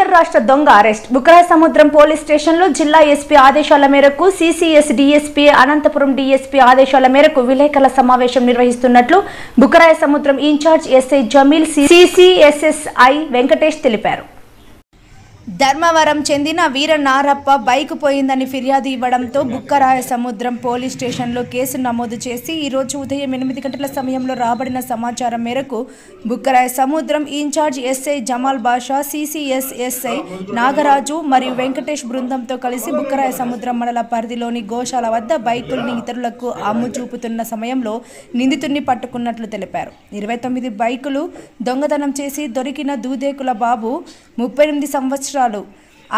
అంతర్రాష్ట్ర దొంగ అరెస్ట్. బుకరాయ సముద్రం పోలీస్ స్టేషన్లో జిల్లా ఎస్పీ ఆదేశాల మేరకు సిసిఎస్ డిఎస్పీ అనంతపురం డిఎస్పీ ఆదేశాల మేరకు విలేకరుల సమావేశం నిర్వహిస్తున్నట్లు Bukkaraya Samudram in charge SI Jameel CCS SI Venkatesh తెలిపారు. ధర్మవరం చెందిన వీర నారప్ప బైక్ పోయిందని ఫిర్యాదు ఇవ్వడంతో బుక్కరాయ సముద్రం పోలీస్ స్టేషన్లో కేసు నమోదు చేసి ఈరోజు ఉదయం ఎనిమిది గంటల సమయంలో రాబడిన సమాచారం మేరకు Bukkaraya Samudram in charge SI Jamal Basha CCS SI Nagaraju మరియు వెంకటేష్ బృందంతో కలిసి బుక్కరాయ సముద్రం మండల పరిధిలోని గోశాల వద్ద బైకుల్ని ఇతరులకు అమ్ము చూపుతున్న సమయంలో నిందితుడిని పట్టుకున్నట్లు తెలిపారు. ఇరవై తొమ్మిది బైకులు దొంగతనం చేసి దొరికిన దూదేకుల బాబు ముప్పై ఎనిమిది సంవత్సరాలు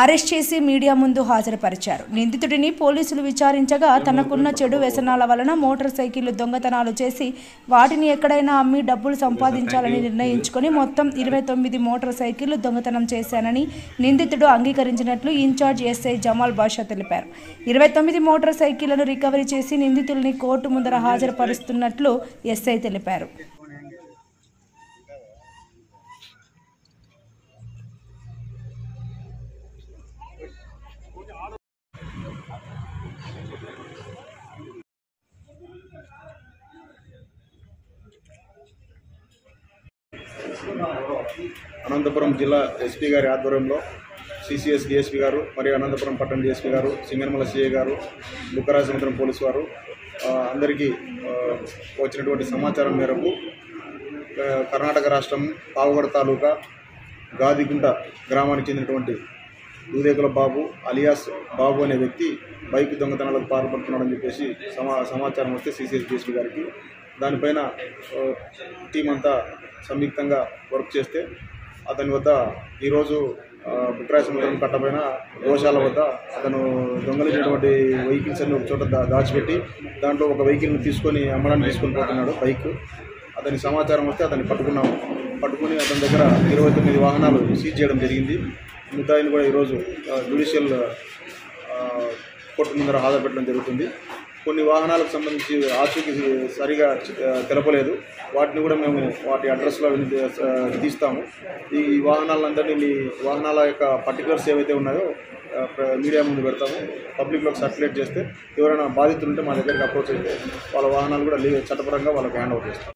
అరెస్ట్ చేసి మీడియా ముందు హాజరుపరిచారు. నిందితుడిని పోలీసులు విచారించగా తనకున్న చెడు వ్యసనాల వలన మోటార్ సైకిళ్ళు దొంగతనాలు చేసి వాటిని ఎక్కడైనా అమ్మి డబ్బులు సంపాదించాలని నిర్ణయించుకొని మొత్తం ఇరవై తొమ్మిది మోటార్ సైకిళ్ళు దొంగతనం చేశానని నిందితుడు అంగీకరించినట్లు ఇన్ఛార్జ్ ఎస్ఐ జమాల్ బాషా తెలిపారు. ఇరవై తొమ్మిది మోటార్ సైకిళ్ళను రికవరీ చేసి నిందితుల్ని కోర్టు ముందర హాజరుపరుస్తున్నట్లు ఎస్ఐ తెలిపారు. అనంతపురం జిల్లా ఎస్పీ గారి ఆధ్వర్యంలో సిసిఎస్ డిఎస్పీ గారు మరియు అనంతపురం పట్టణ డిఎస్పీ గారు సింగనమల సిఐ గారు బుక్కరాజ సముద్రం పోలీసు వారు అందరికీ వచ్చినటువంటి సమాచారం మేరకు కర్ణాటక రాష్ట్రం పావగడ తాలూకా గాదిగుంట గ్రామానికి చెందినటువంటి దూదేకుల బాబు అలియాస్ బాబు అనే వ్యక్తి బైక్ దొంగతనాలకు పాల్పడుతున్నాడని చెప్పేసి సమా సమాచారం వస్తే సిసిఎస్ డిఎస్పీ గారికి దానిపైన టీం అంతా సంయుక్తంగా వర్క్ చేస్తే అతని వద్ద ఈరోజు ఆ, బుక్రాయ సముద్రం కట్టపైన గోశాల వద్ద అతను దొంగలించినటువంటి వెహికల్స్ అన్ని ఒక చోట దాచిపెట్టి దాంట్లో ఒక వెహికల్ని తీసుకొని అమ్మడానికి తీసుకొని పోతున్నాడు బైక్. అతని సమాచారం వస్తే అతన్ని పట్టుకున్నాము పట్టుకుని అతని దగ్గర ఇరవై తొమ్మిది వాహనాలు సీజ్ చేయడం జరిగింది. మిగతాయిని కూడా ఈరోజు జ్యుడిషియల్ కోర్టు ముందర హాజరుపెట్టడం జరుగుతుంది. కొన్ని వాహనాలకు సంబంధించి ఆచూకీ సరిగా తెలపలేదు. వాటిని కూడా మేము వాటి అడ్రస్లో తీస్తాము. ఈ వాహనాలందరినీ వాహనాల యొక్క పర్టికులర్స్ ఏవైతే ఉన్నాయో మీడియా ముందు పెడతాము. పబ్లిక్లోకి సర్క్యులేట్ చేస్తే ఎవరైనా బాధితులు ఉంటే మా దగ్గరికి అప్రోచ్ అయితే వాళ్ళ వాహనాలు కూడా చట్టపరంగా వాళ్ళకి హ్యాండ్ ఓవర్ చేస్తాం.